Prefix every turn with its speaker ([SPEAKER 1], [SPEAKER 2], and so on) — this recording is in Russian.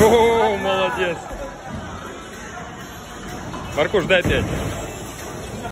[SPEAKER 1] О, молодец. Маркуш, дай пять.